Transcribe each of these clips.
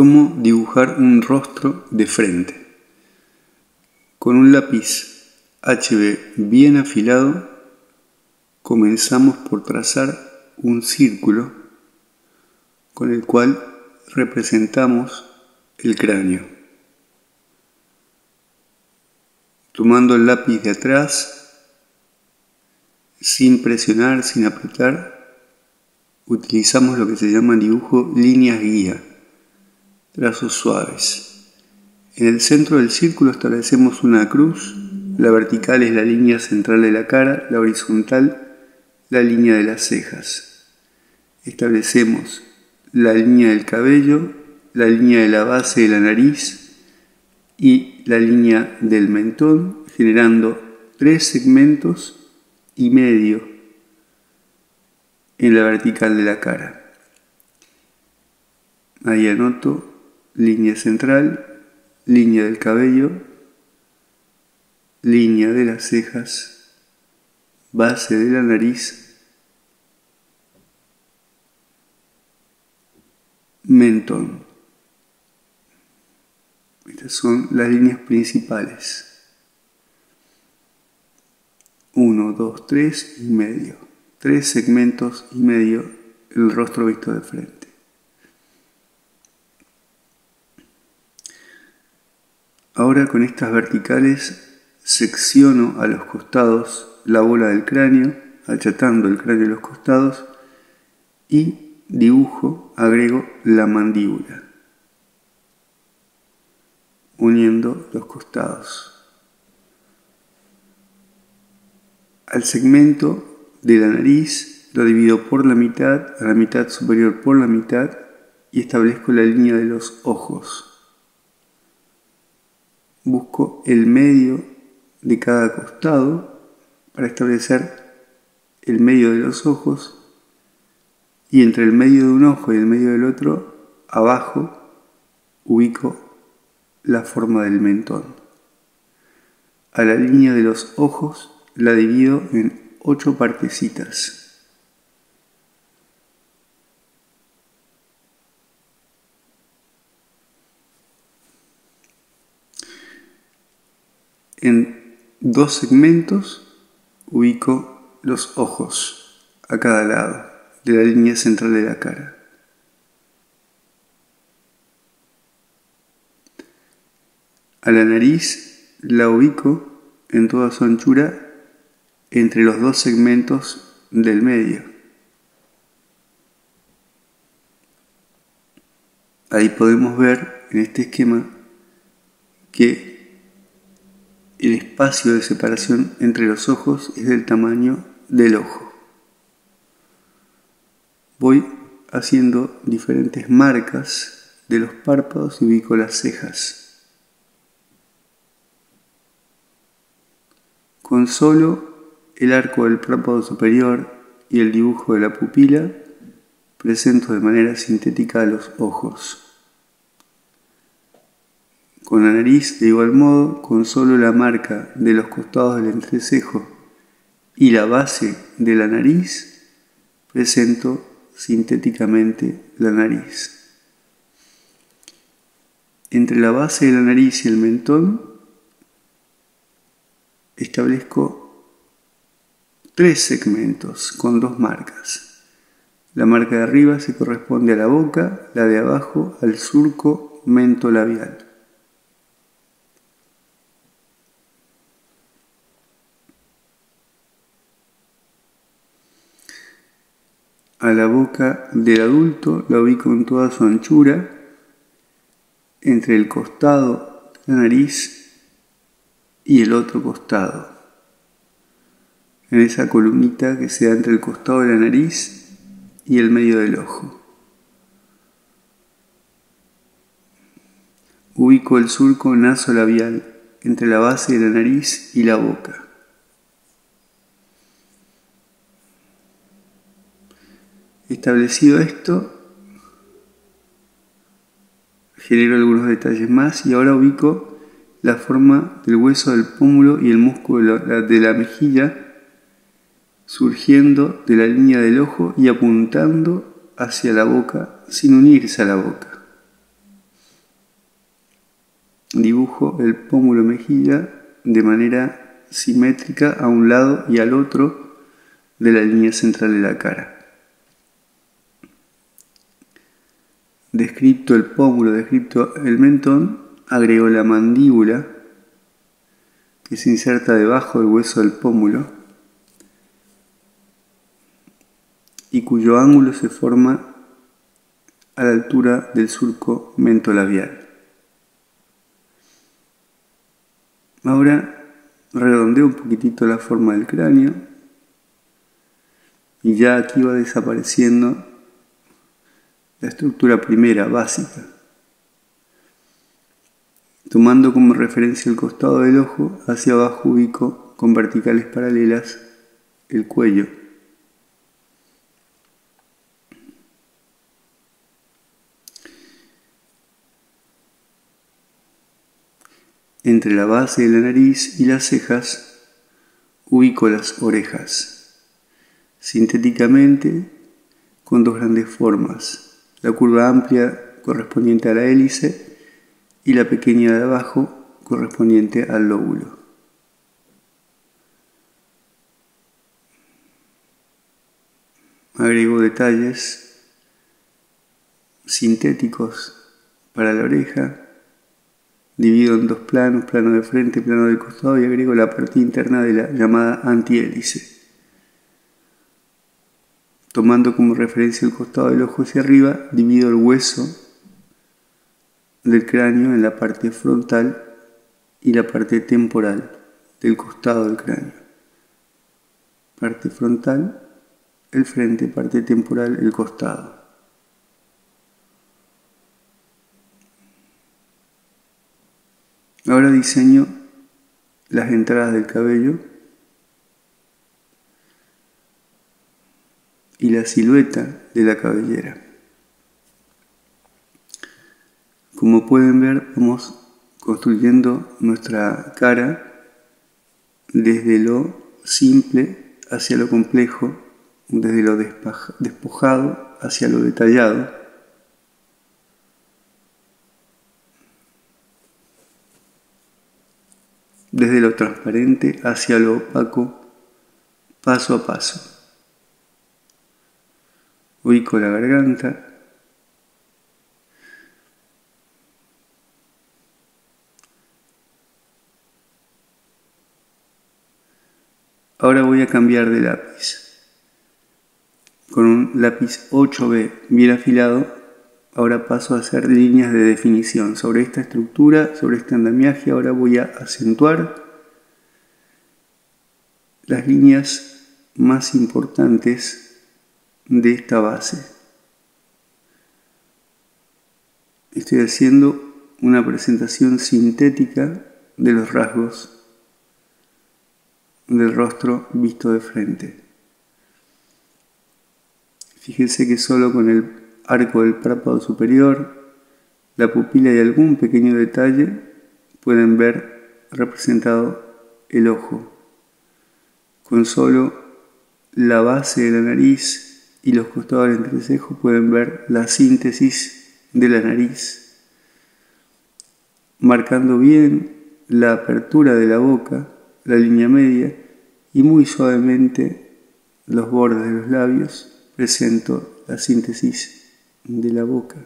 cómo dibujar un rostro de frente. Con un lápiz HB bien afilado, comenzamos por trazar un círculo con el cual representamos el cráneo. Tomando el lápiz de atrás, sin presionar, sin apretar, utilizamos lo que se llama dibujo líneas guía trazos suaves. En el centro del círculo establecemos una cruz, la vertical es la línea central de la cara, la horizontal la línea de las cejas. Establecemos la línea del cabello, la línea de la base de la nariz y la línea del mentón, generando tres segmentos y medio en la vertical de la cara. Ahí anoto línea central, línea del cabello, línea de las cejas, base de la nariz, mentón. Estas son las líneas principales. Uno, dos, tres y medio. Tres segmentos y medio el rostro visto de frente. Ahora con estas verticales secciono a los costados la bola del cráneo, achatando el cráneo a los costados y dibujo, agrego la mandíbula, uniendo los costados. Al segmento de la nariz lo divido por la mitad, a la mitad superior por la mitad y establezco la línea de los ojos busco el medio de cada costado para establecer el medio de los ojos y entre el medio de un ojo y el medio del otro, abajo, ubico la forma del mentón. A la línea de los ojos la divido en ocho partecitas. En dos segmentos ubico los ojos a cada lado de la línea central de la cara. A la nariz la ubico en toda su anchura entre los dos segmentos del medio. Ahí podemos ver en este esquema que el espacio de separación entre los ojos es del tamaño del ojo. Voy haciendo diferentes marcas de los párpados y ubico las cejas. Con solo el arco del párpado superior y el dibujo de la pupila, presento de manera sintética los ojos. Con la nariz, de igual modo, con solo la marca de los costados del entrecejo y la base de la nariz, presento sintéticamente la nariz. Entre la base de la nariz y el mentón establezco tres segmentos con dos marcas. La marca de arriba se corresponde a la boca, la de abajo al surco mentolabial. A la boca del adulto la ubico en toda su anchura, entre el costado de la nariz y el otro costado. En esa columnita que se da entre el costado de la nariz y el medio del ojo. Ubico el surco nasolabial entre la base de la nariz y la boca. Establecido esto, genero algunos detalles más y ahora ubico la forma del hueso del pómulo y el músculo de la mejilla surgiendo de la línea del ojo y apuntando hacia la boca sin unirse a la boca. dibujo el pómulo mejilla de manera simétrica a un lado y al otro de la línea central de la cara. Descripto el pómulo, descripto el mentón, agrego la mandíbula que se inserta debajo del hueso del pómulo y cuyo ángulo se forma a la altura del surco mentolabial. Ahora redondeo un poquitito la forma del cráneo y ya aquí va desapareciendo la estructura primera, básica. Tomando como referencia el costado del ojo, hacia abajo ubico con verticales paralelas el cuello. Entre la base de la nariz y las cejas ubico las orejas. Sintéticamente, con dos grandes formas. La curva amplia correspondiente a la hélice y la pequeña de abajo correspondiente al lóbulo. Agrego detalles sintéticos para la oreja. Divido en dos planos, plano de frente, plano del costado y agrego la parte interna de la llamada antihélice. Tomando como referencia el costado del ojo hacia arriba, divido el hueso del cráneo en la parte frontal y la parte temporal del costado del cráneo. Parte frontal, el frente, parte temporal, el costado. Ahora diseño las entradas del cabello y la silueta de la cabellera. Como pueden ver, vamos construyendo nuestra cara desde lo simple hacia lo complejo, desde lo despojado hacia lo detallado. Desde lo transparente hacia lo opaco, paso a paso. Ubico la garganta, Ahora voy a cambiar de lápiz. Con un lápiz 8B bien afilado, ahora paso a hacer líneas de definición. Sobre esta estructura, sobre este andamiaje, ahora voy a acentuar las líneas más importantes de esta base. Estoy haciendo una presentación sintética de los rasgos del rostro visto de frente. Fíjense que solo con el arco del párpado superior, la pupila y algún pequeño detalle pueden ver representado el ojo. Con solo la base de la nariz y los costados del entrecejo pueden ver la síntesis de la nariz, marcando bien la apertura de la boca la línea media y muy suavemente los bordes de los labios presento la síntesis de la boca.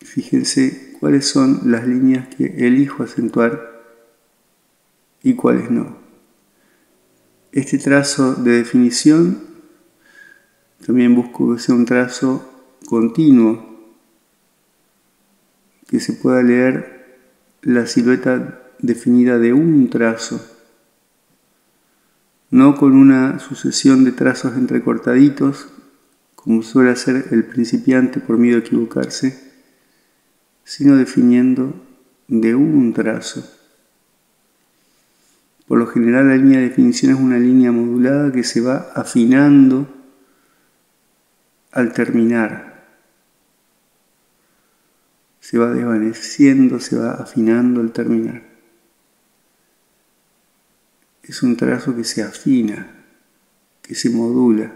Fíjense cuáles son las líneas que elijo acentuar y cuáles no. Este trazo de definición también busco que sea un trazo continuo, que se pueda leer la silueta definida de un trazo, no con una sucesión de trazos entrecortaditos, como suele hacer el principiante por miedo a equivocarse, sino definiendo de un trazo. Por lo general la línea de definición es una línea modulada que se va afinando al terminar. Se va desvaneciendo, se va afinando al terminar es un trazo que se afina, que se modula.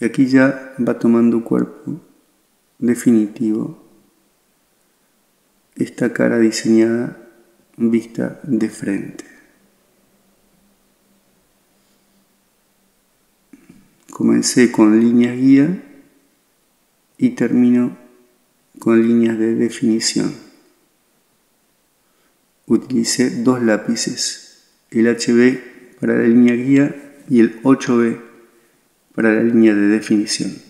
Y aquí ya va tomando cuerpo definitivo esta cara diseñada vista de frente. Comencé con líneas guía y termino con líneas de definición. Utilicé dos lápices, el HB para la línea guía y el 8B para la línea de definición.